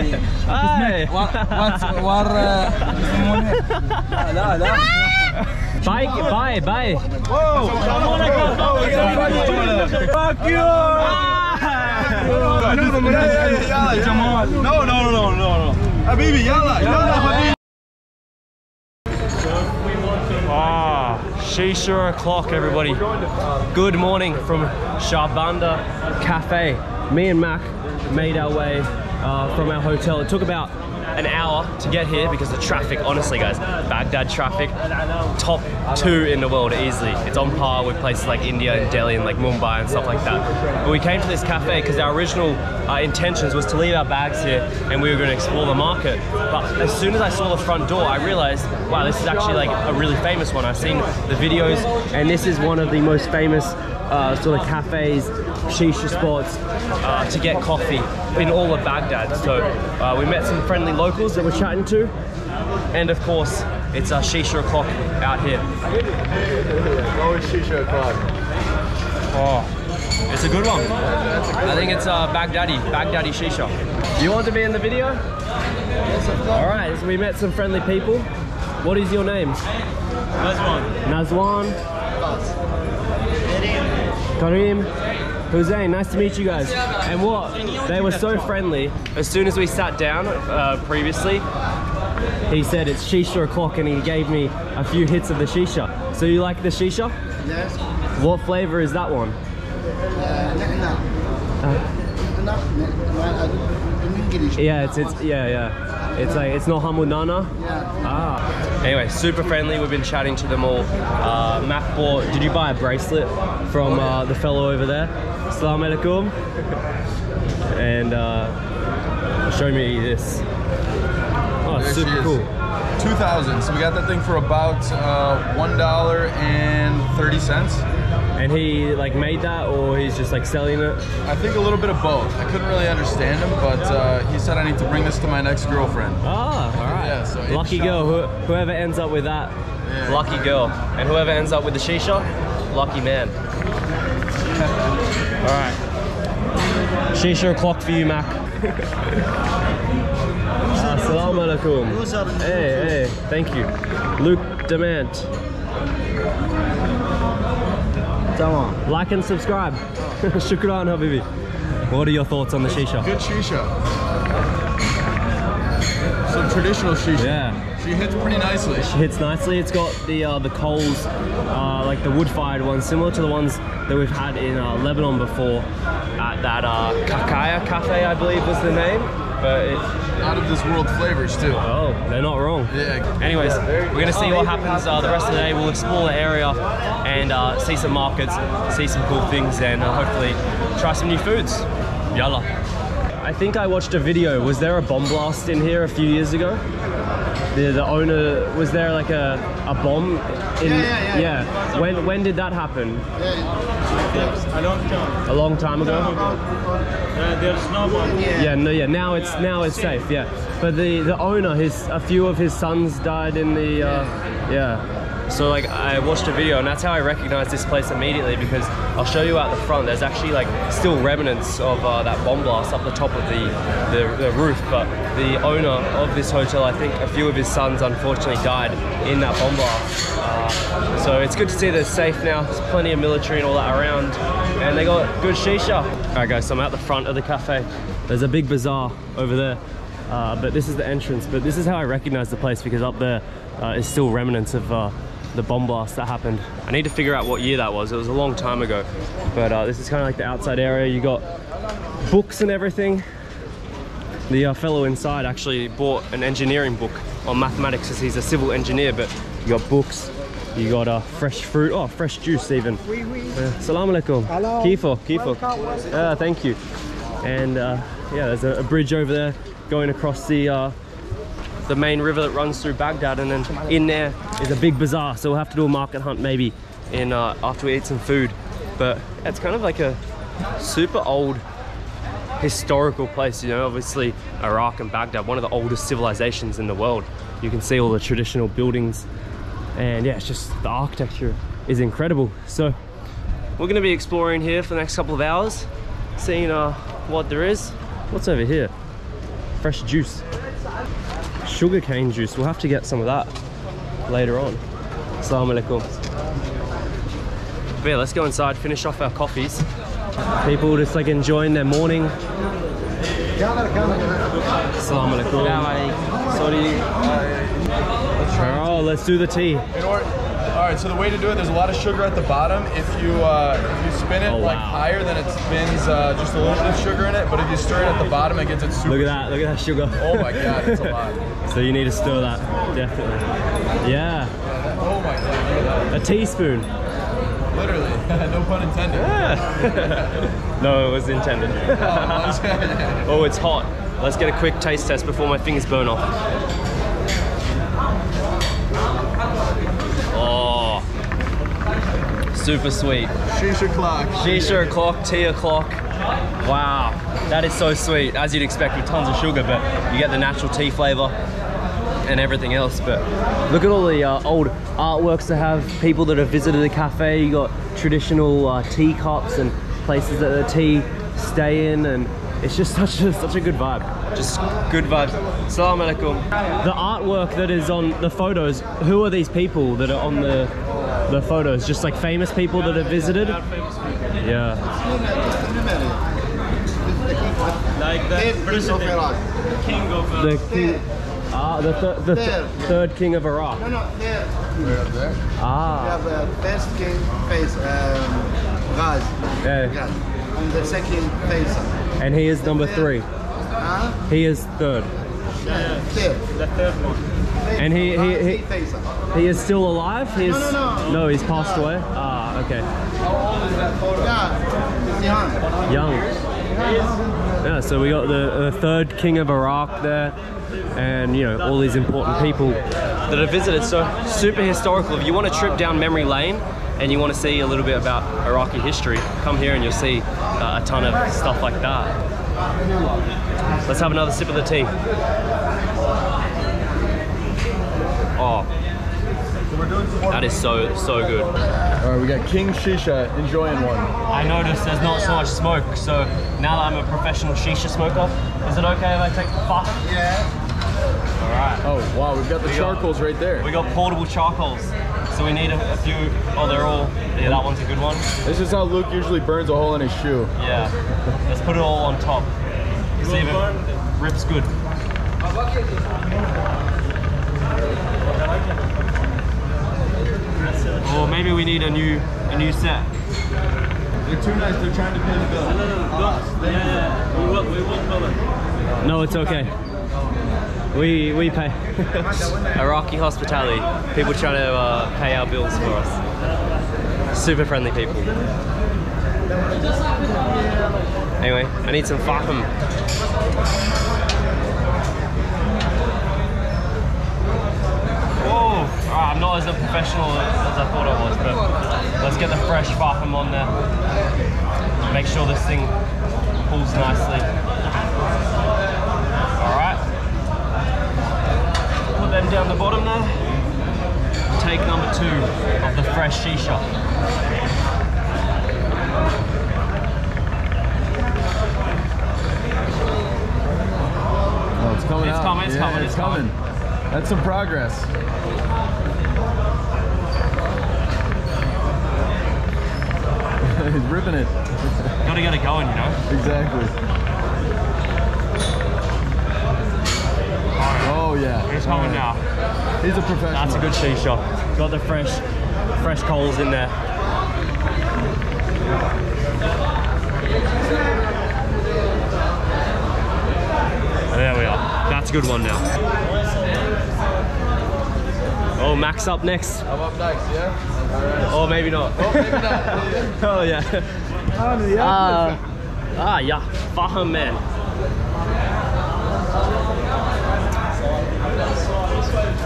اي وات bye. لا لا باي باي no no no. يلا جمال نو نو نو نو حبيبي o'clock, everybody. Good morning from Shabandar Cafe. Me and Mac made our way uh, from our hotel. It took about an hour to get here because the traffic, honestly, guys, Baghdad traffic, top two in the world easily. It's on par with places like India and Delhi and like Mumbai and stuff like that. But we came to this cafe because our original uh, intentions was to leave our bags here and we were going to explore the market. But as soon as I saw the front door, I realized, wow, this is actually like a really famous one. I've seen the videos, and this is one of the most famous uh, sort of cafes, shisha spots uh, to get coffee in all of Baghdad. So uh, we met some friendly locals that we're chatting to, and of course, it's a shisha o'clock out here. Always shisha o'clock. Oh, it's a good one. I think it's uh, Baghdadi, Baghdadi shisha. You want to be in the video? All right, so we met some friendly people. What is your name? Nazwan. Nazwan. Karim. Hussein, nice to meet you guys. And what? They were so friendly. As soon as we sat down uh, previously, he said it's shisha o'clock and he gave me a few hits of the shisha. So you like the shisha? Yes. What flavor is that one? Yeah, it's it's yeah yeah. It's like it's not hamunana. Ah. Anyway, super friendly. We've been chatting to them all. Uh, Mac bought. Did you buy a bracelet from uh, the fellow over there? Assalamu alaikum. And uh, show me this. Oh, There super cool. 2000 so we got that thing for about uh, one dollar and 30 cents And he like made that, or he's just like selling it. i think a little bit of both i couldn't really understand him but uh, he said i need to bring this to my next girlfriend Ah, all right. Yeah, so lucky girl. Who, whoever ends up with that, Yeah. lucky girl. And whoever ends up with the shisha, lucky man. all right. Shisha o'clock for you, Mac. Assalamu alaikum. Hey, hey, thank you. Luke Damant. Tamam. Like and subscribe. Shukran, Habibi. What are your thoughts on the shisha? good shisha some traditional shisha Yeah. she hits pretty nicely She hits nicely. It's got the uh, the coals, uh, like the wood-fired ones, similar to the ones that we've had in uh, Lebanon before at that uh, Kakaya Cafe, I believe was the name. But it, out of this world flavors too oh, they're not wrong. yeah Anyways, we're gonna see what happens uh, the rest of the day. We'll explore the area and uh, see some markets, see some cool things, and uh, hopefully try some new foods. Yalla. I think I watched a video. Was there a bomb blast in here a few years ago? The, the owner was there like a, a bomb in Yeah, yeah, yeah. When when did that happen? A long time. A long time ago? Uh, there's no one. Yeah, no, yeah. Now it's now it's safe. Yeah, but the the owner, his a few of his sons died in the. Uh, yeah. So like I watched a video and that's how I recognized this place immediately because I'll show you out the front. There's actually like still remnants of uh, that bomb blast up the top of the, the the roof. But the owner of this hotel, I think a few of his sons unfortunately died in that bomb blast. Uh, so it's good to see they're safe now. There's plenty of military and all that around, and they got good shisha. All right, guys. So I'm at the front of the cafe. There's a big bazaar over there. Uh, but this is the entrance. But this is how I recognize the place because up there uh, is still remnants of uh, the bomb blast that happened. I need to figure out what year that was. It was a long time ago. But uh, this is kind of like the outside area. You got books and everything. The uh, fellow inside actually bought an engineering book on mathematics because he's a civil engineer. But you got books. You got uh, fresh fruit. Oh, fresh juice even. Uh, Salam alaikum. Hello. Kifo, kifo. Uh, thank you. And uh, yeah, there's a, a bridge over there going across the uh, the main river that runs through Baghdad, and then in there is a big bazaar. So we'll have to do a market hunt maybe in uh, after we eat some food. But it's kind of like a super old historical place. You know, obviously Iraq and Baghdad, one of the oldest civilizations in the world. You can see all the traditional buildings, and yeah, it's just the architecture is incredible. So we're going to be exploring here for the next couple of hours, seeing uh, what there is. What's over here? fresh juice. Sugarcane juice. We'll have to get some of that later on. Assalamu alaikum. But yeah, let's go inside, finish off our coffees. People just like enjoying their morning. Assalamu alaikum. Sorry. Oh, let's do the tea. In order, all right, so the way to do it, there's a lot of sugar at the bottom. If you uh, if you spin it Oh, like wow. higher, then it spins uh, just a little bit of sugar in it. But if you stir it at the bottom, it gets it super. Look at that, look at that sugar. Oh my god, it's a lot. So you need to stir that, definitely. Yeah, Oh my god, a teaspoon. literally, no pun intended. Yeah. No, it was intended. Oh, oh, it's hot. Let's get a quick taste test before my fingers burn off. Super sweet. Shisha clock. Shisha o'clock, tea o'clock. Wow, that is so sweet, as you'd expect with tons of sugar, but you get the natural tea flavor and everything else. But look at all the uh, old artworks they have people that have visited the cafe. You got traditional uh, teacups and places that the tea stay in, and it's just such a such a good vibe. Just good vibes. Assalamu alaikum. The artwork that is on the photos. Who are these people that are on the the photos? Just like famous people that have visited. Yeah. Like the president, king of uh, The king. Ah, the, th- the th- third king of Iraq. No, no, there Right up there. we Ah, have uh, first king face um, Ghaz, yeah. And the second Faisal. And he is number three. Huh? He is third. Third. the third one. And he- he- he- He is still alive? He is, No, no, no. No, he's passed away. Ah, okay. How old is Yeah, he's young. Young. Yeah, so we got the, the third king of Iraq there, and you know all these important people that have visited. So super historical. If you want to trip down memory lane and you want to see a little bit about Iraqi history, come here and you'll see uh, a ton of stuff like that. Let's have another sip of the tea. Oh, that is so so good. All right, we got King Shisha enjoying one. I noticed there's not so much smoke, so now that I'm a professional shisha smoker, is it okay if I take the puff? Yeah. Alright. Oh wow, we've got the got- charcoals right there. We got portable charcoals, so we need a, a few. Oh, they're all. Yeah, that one's a good one. This is how Luke usually burns a hole in his shoe. Yeah. Let's put it all on top. See if it rips good. Or maybe we need a new a new set. They're too nice. They're trying to pay the bill. Yeah, yeah, we will, we will call it. No, it's okay. We we pay. Iraqi hospitality. People trying to uh, pay our bills for us. Super friendly people. Anyway, I need some fahm. Whoa! Ah, I'm not as a professional as I thought I was, but let's get the fresh fahm on there. Make sure this thing pulls nicely. Alright. Put them down the bottom there. Take number two of the fresh shisha. Oh, it's coming It's out. coming, it's Yeah, coming, It's it's coming. That's some progress. He's ripping it. Gotta get it going, you know? Exactly. Oh yeah. It's coming now. He's a professional. That's a good shisha. Got the fresh, fresh coals in there. There we are. That's a good one now. Oh, Mac's up next. I'm up next, yeah? Or maybe not. Oh, maybe not. oh yeah. Ah, ah yeah. Faham man.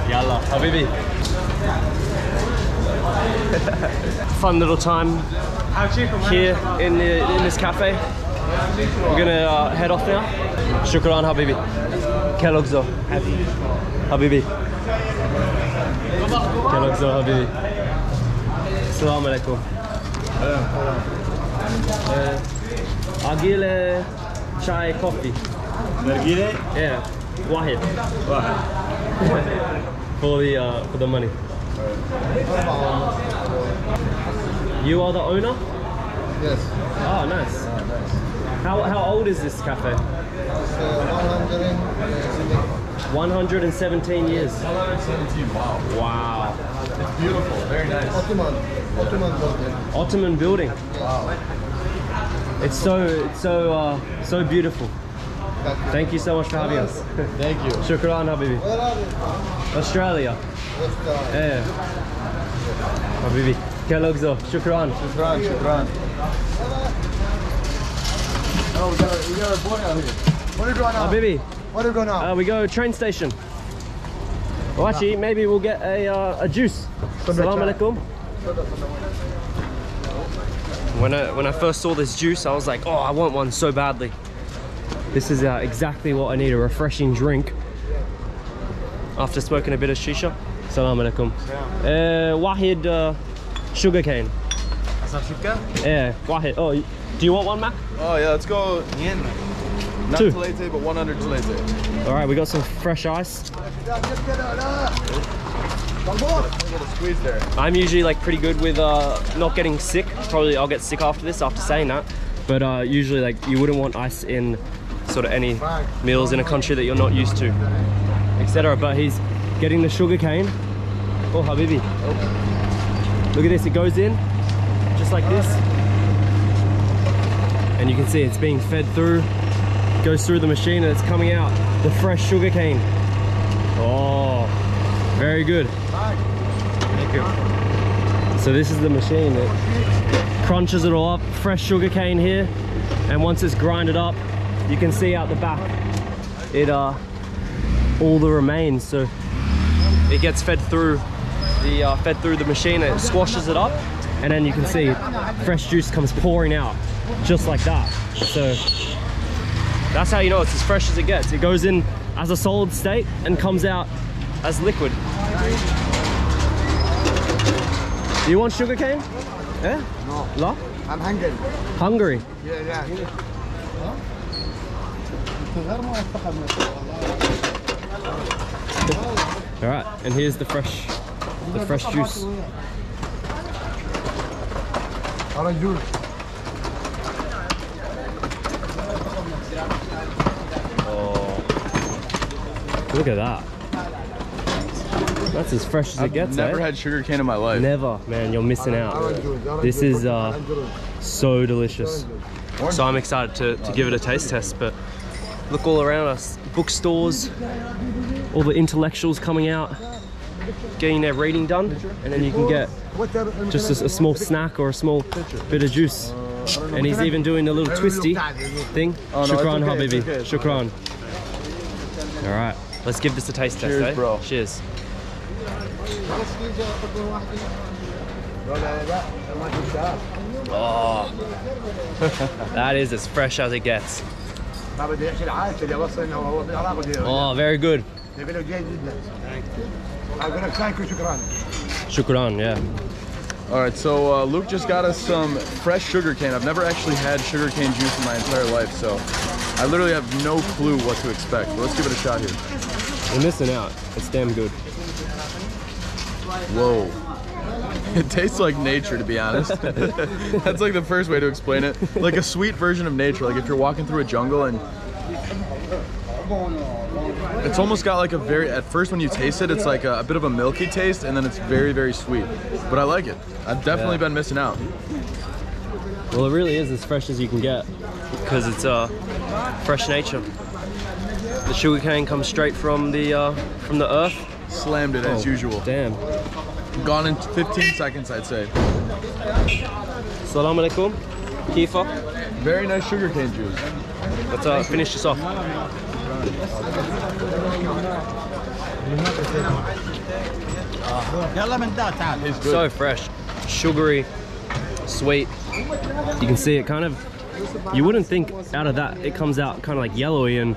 Yalla, habibi. Fun little time here in the in this cafe. We're gonna uh, head off now. Shukran, habibi. Kellogg's Habibi. Kellogg's habibi. Assalamu alaikum. Uh, I'll get a chai coffee. Nargile? Yeah, Wahid. for the uh, for the money. You are the owner? Yes. Oh, nice. How, how old is this cafe? It's uh, 170. 117 years. 117. Wow. Wow. It's beautiful. Very nice. Ottoman. Ottoman building. Ottoman building. Wow. It's so it's so uh, so beautiful. Thank you. So much for having us. Thank you. Shukran, Habibi. Where are you? Australia. West, Yeah. Habibi. Kellogg's. Shukran. Shukran, shukran. Oh, we got, a, we got a boy out here. Where are you going now? Habibi. Where are you going now? Uh, we go train station. Well, actually, maybe we'll get a, uh, a juice. Salam alaikum. When I, when I first saw this juice, I was like, oh, I want one so badly. This is uh, exactly what I need, a refreshing drink. After smoking a bit of shisha. Salam alaikum. Uh, wahid uh, sugar cane. Yeah, wahid. Oh, do you want one, Mac? Oh, yeah, let's go. Not Two. Telete, but 100 Telete. All right, we got some fresh ice. A little squeeze there. I'm usually like pretty good with uh, not getting sick. Probably I'll get sick after this after saying that. But uh, usually like you wouldn't want ice in sort of any meals in a country that you're not used to, etc. But he's getting the sugar cane. Oh, Habibi. Look at this, it goes in just like this. And you can see it's being fed through, goes through the machine and it's coming out the fresh sugar cane. Oh, very good. Thank you. So this is the machine that crunches it all up, fresh sugar cane here. And once it's grinded up, you can see out the back, it uh, all the remains. So it gets fed through the uh, fed through the machine it squashes it up and then you can see fresh juice comes pouring out just like that so that's how you know it's as fresh as it gets it goes in as a solid state and comes out as liquid do you want sugar cane yeah No. La? I'm hungry. Hungry? Yeah, yeah. all right and here's the fresh the fresh juice Orange juice. look at that that's as fresh as it I've gets never eh? had sugar cane in my life. Never, man, you're missing out. Orange juice. Orange This is uh, so delicious. So I'm excited to, to give it a taste test, but look all around us. Bookstores, all the intellectuals coming out, getting their reading done, and then you can get just a, a small snack or a small bit of juice. And he's even doing the little twisty thing. Oh, no, Shukran, okay, Habibi. okay, Shukran. All right, let's give this a taste Cheers, test, eh? bro. Cheers. Oh, that is as fresh as it gets. Oh, very good. Shukran, yeah. All right, so uh, Luke just got us some fresh sugar cane. I've never actually had sugar cane juice in my entire life, so I literally have no clue what to expect. But let's give it a shot here. You're missing out. It's damn good. Whoa. It tastes like nature, to be honest. That's like the first way to explain it. Like a sweet version of nature. Like if you're walking through a jungle and it's almost got like a very, at first when you taste it, it's like a, a bit of a milky taste and then it's very, very sweet. But I like it. I've definitely Yeah. been missing out. Well, it really is as fresh as you can get because it's uh, fresh nature. The sugarcane comes straight from the uh, from the earth. Slammed it as Oh, usual. Damn. Gone in 15 seconds, I'd say. Salam alaikum. Kifa. Very nice sugarcane juice. Let's uh, finish this off. So fresh, sugary, sweet. You can see it kind of, you wouldn't think out of that it comes out kind of like yellowy and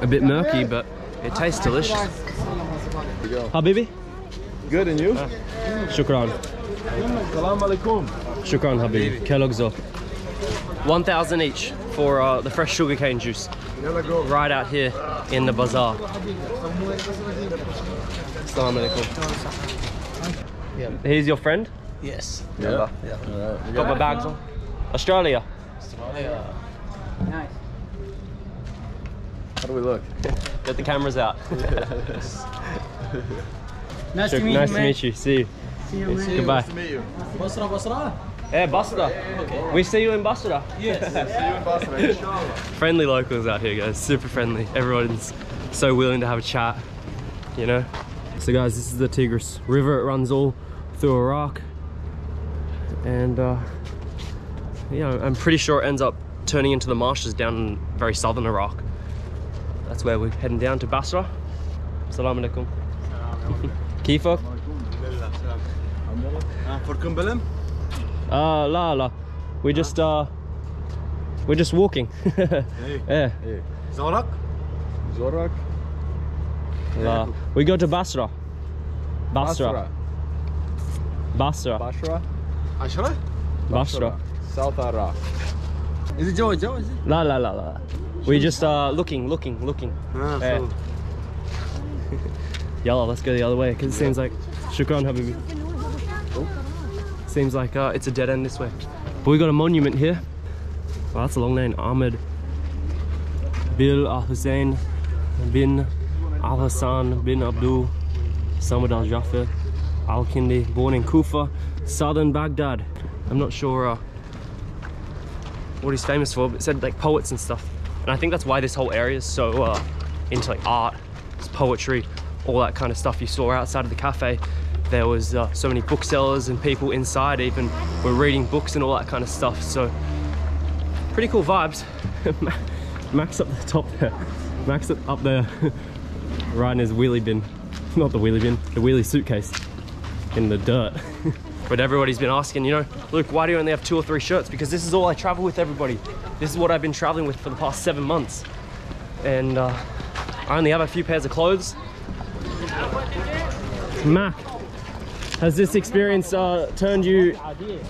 a bit murky, but it tastes delicious. Habibi? Good, and you? Shukran. Salam alaikum. Shukran, Habibi. Kellogg's up. 1,000 each for uh, the fresh sugarcane juice. right out here in the bazaar. Assalamu alaikum. Here's your friend. Yes. Yeah. Got my bags on. Australia. Australia. Nice. How do we look? Get the cameras out. Nice Sure, to meet nice you, Nice to meet you. See you. See you, man. Goodbye. to meet you. Basra, Basra. Yeah, Basra. Okay. We see you in Basra. Yes. See you in Boston. Friendly locals out here, guys. Super friendly. Everyone's so willing to have a chat, you know? So, guys, this is the Tigris River. It runs all through Iraq. And, uh, yeah, I'm pretty sure it ends up turning into the marshes down in very southern Iraq. That's where we're heading down to Basra. Assalamu alaikum. Kifak? For Kumbalam? Uh, la la. We just, uh, we're just walking. yeah. Zorak? Zorak. La. We go to Basra. Basra. Basra. Basra. Ashra? Basra. South Iraq. Is it Joe? Joe, is it? La la la la. We just uh looking, looking, looking. Ah, so- Yalla, let's go the other way because it seems like Shukran Habibi. Seems like uh, it's a dead end this way. But we got a monument here. Well, that's a long name. Ahmed Bil Al Hussein bin Al Hassan bin Abdul Samad Al Jafar Al Kindi, born in Kufa, southern Baghdad. I'm not sure uh, what he's famous for, but it said like poets and stuff. And I think that's why this whole area is so uh, into like art, it's poetry, all that kind of stuff. You saw outside of the cafe, there was uh, so many booksellers and people inside even were reading books and all that kind of stuff. So pretty cool vibes. Mac's up the top there. Mac's up there, riding his wheelie bin. Not the wheelie bin, the wheelie suitcase in the dirt. but everybody's been asking, you know, Luke, why do you only have two or three shirts? Because this is all I travel with everybody. This is what I've been traveling with for the past seven months. And uh, I only have a few pairs of clothes. Mac, has this experience uh, turned you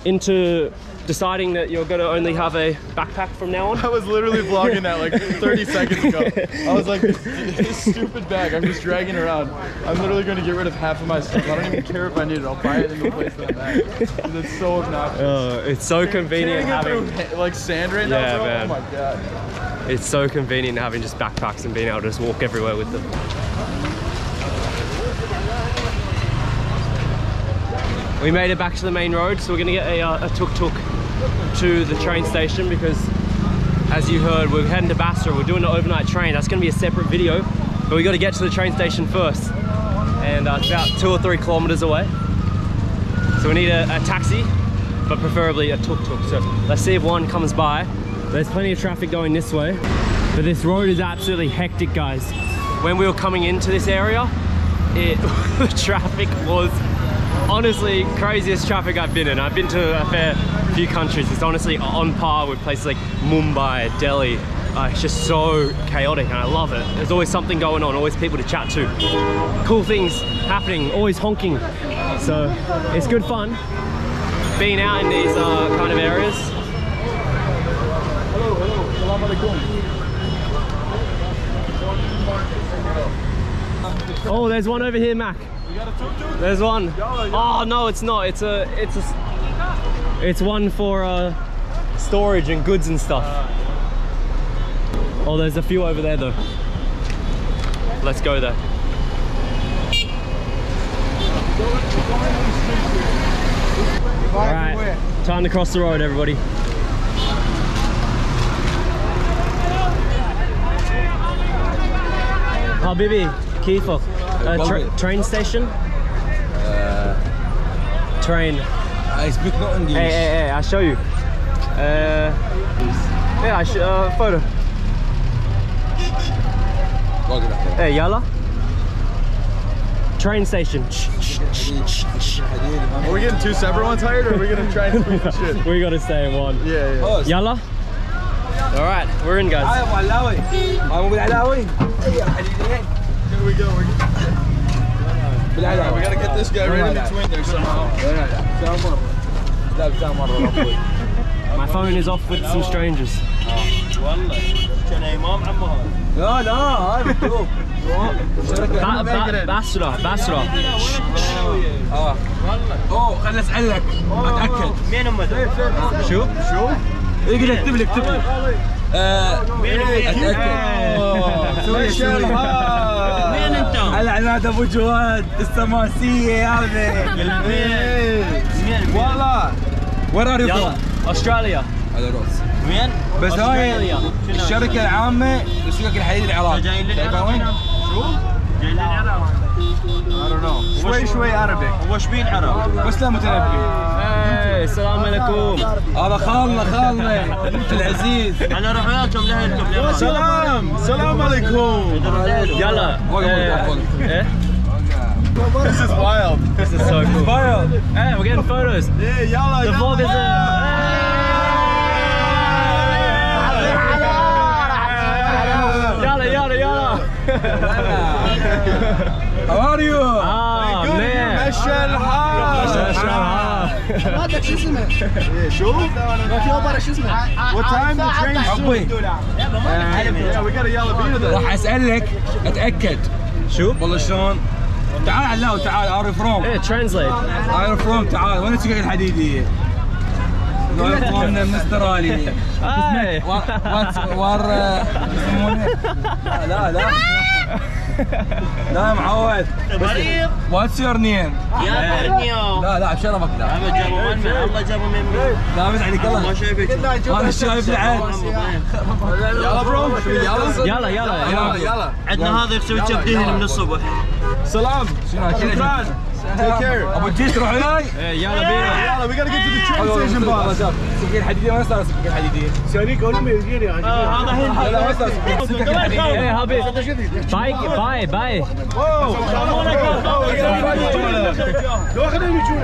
into deciding that you're going to only have a backpack from now on? I was literally vlogging that like 30 seconds ago. I was like, this, this stupid bag, I'm just dragging around. I'm literally going to get rid of half of my stuff. I don't even care if I need it. I'll buy it in the place that I'm at. 'Cause It's so obnoxious. Uh, it's so convenient having through, like sand right now. Yeah, bro. man. Oh my god. it's so convenient having just backpacks and being able to just walk everywhere with them. We made it back to the main road, so we're gonna get a, uh, tuk-tuk to the train station because, as you heard, we're heading to Basra. We're doing an overnight train. That's gonna be a separate video, but we got to get to the train station first, and uh, it's about two or three kilometers away. So we need a, a taxi, but preferably a tuk-tuk. So let's see if one comes by. There's plenty of traffic going this way, but this road is absolutely hectic, guys. When we were coming into this area, it the traffic was honestly craziest traffic I've been in. I've been to a fair few countries. It's honestly on par with places like Mumbai, Delhi. Uh, it's just so chaotic and I love it. There's always something going on, always people to chat to. Cool things happening, always honking. So it's good fun being out in these uh, kind of areas. Oh, there's one over here, Mac. There's one. Oh no, it's not. It's a, it's a, it's one for uh, storage and goods and stuff. Oh, there's a few over there though. Let's go there. All right, time to cross the road, everybody. Habibi, Kifo. Uh, tra train station? train. I speak no English. Hey, hey, hey, I'll show you. Uh, yeah, I sh uh, photo. Hey, yalla. Train station. Are we getting two separate ones hired or are we gonna try and split the shit? we gotta stay in one. Yeah, yeah. Yalla. All right, we're in, guys. ابو علاوي ابو بالعلاوي Here we go. We're بالعلاوي we gotta get this guy right in between there somehow. لا بتاع مره My phone is off with some strangers. والله كان امام عمه هذا لا لا هاي مكتوب شركة Ba- ba- Basra, Basra. اه اوه خليني اسالك اتاكد مين هم ذول؟ شو؟ اقدر اكتب لي اكتب لي آه، اتاكد مين أنتم؟ العناد ابو جواد السماسية مين؟ والله وين ار يلا أستراليا على راس وين؟ بس هاي. الشركة العامة لسوق الحديد العراق جايين للعراق وين؟ هنا؟ جايين للعراق شوي شوي Arabic. وش بين عراق؟ مسلم متنبي Hey, السلام عليكم. هذا خالنا خالنا العزيز أنا أروح وياكم لاهلكم سلام سلام عليكم. يلا. وقف، وقف. Eh, eh, This is wild. This is so cool. فاير Hey, we're getting photos. Yeah, yalla. The vlog is Yalla, yalla, yalla. How are you? Ah, good. الحال الحال شو اسمه؟ في شو اسمه؟ راح أسألك أتأكد. شوف والله شلون؟ تعال على الله وتعال ار فروم إيه ترانزليت ار فروم تعال. وين تقعد الحديديه؟ من أستراليا. وات وار يسمونه؟ لا لا. لا معود مريض واتس يور نيم؟ يا برنيو لا لا بشرفك لا. عم جابوا من الله جابوا من لا بس عليك ما الله شايفك. أنا شايف العين يلا برو. يلا يلا. يلا. عندنا هذا يغسل وجهه من الصبح. سلام. شنو شكرا. take care ابو الجيش تروح وياي؟ Hey, يلا بينا. يلا we gotta get to the train station boss السوق الحديديه وين صار السوق الحديديه؟ هذا هنا لا وين صار السوق الحديديه؟ Hey, حبيب. باي باي باي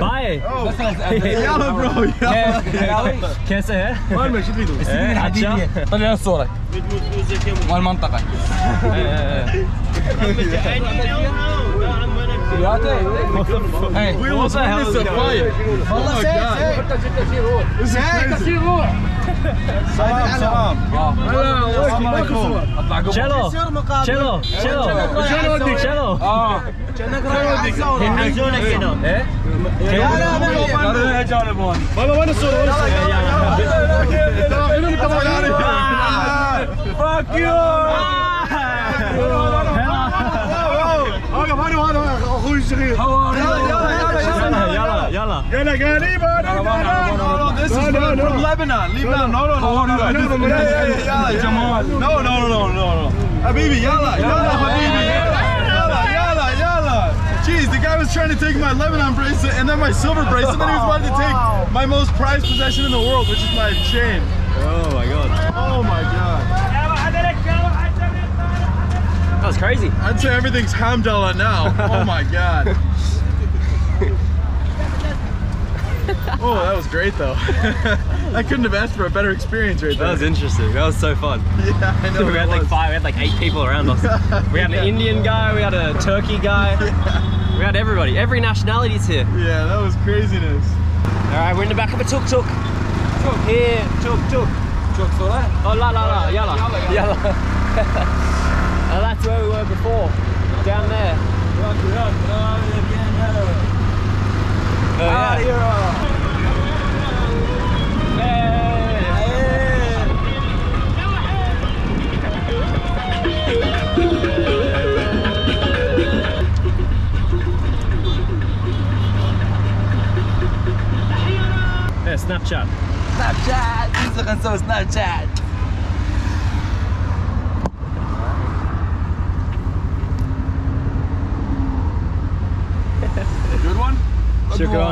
باي. يلا برو يلا كيسه है? السوق الحديديه طلع الصوره مال المنطقه فيديوهاتي اي We almost missed a fight. Oh my god. This is crazy. سلام سلام. السلام عليكم. اطلع قبل cello cello cello cello اه يحجزونك هنا ايه قالوا لي جانبون فاك يو like anybody. No, no, no, no, no. This is from Lebanon. Lebanon. No, no, no, no. Yeah, yeah, yeah. Jamal. No, no, no, no, no. Habibi, yalla, yalla, Habibi. Yalla, yalla, yalla. Jeez, the guy was trying to take my Lebanon bracelet and then my silver bracelet, and then he was about to take my most prized possession in the world, which is my chain. Oh my god. Oh my god. That was crazy. I'd say everything's hamdallah now. oh my god. Oh, that was great though. I couldn't have asked for a better experience right that there. That was interesting. That was so fun. Yeah, I know. we had was. like five, we had like eight people around us. We had yeah. an Indian guy, we had a Turkey guy. Yeah. We had everybody. Every nationality's here. Yeah, that was craziness. All right, we're in the back of a tuk-tuk. Tuk. Here, tuk-tuk. Tuk tuk. Oh, la la la, yalla. Yalla. and that's where we were before, down there. Rock, rock, rock. Oh, yeah. Snapchat. Snapchat! Looking so Snapchat! Good one?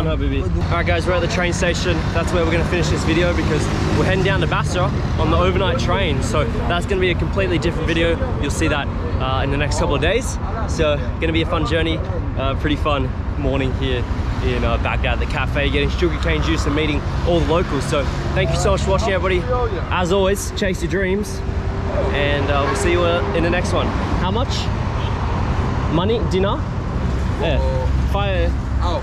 Habibi. Alright guys, we're at the train station. That's where we're going to finish this video because we're heading down to Basra on the overnight train. So that's going to be a completely different video. You'll see that uh, in the next couple of days. So going to be a fun journey, uh, pretty fun morning here in uh, Baghdad, the cafe, getting sugarcane juice and meeting all the locals. So thank you so much for watching everybody. As always, chase your dreams and uh, we'll see you uh, in the next one. How much? Money? Dinner? Yeah. Fire. او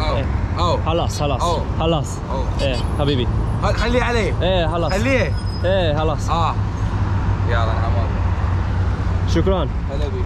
او او خلاص خلاص أوه. خلاص أوه. ايه حبيبي خليه عليه ايه خلاص خليه ايه خلاص اه يلا عمار Shukran. هلا بيك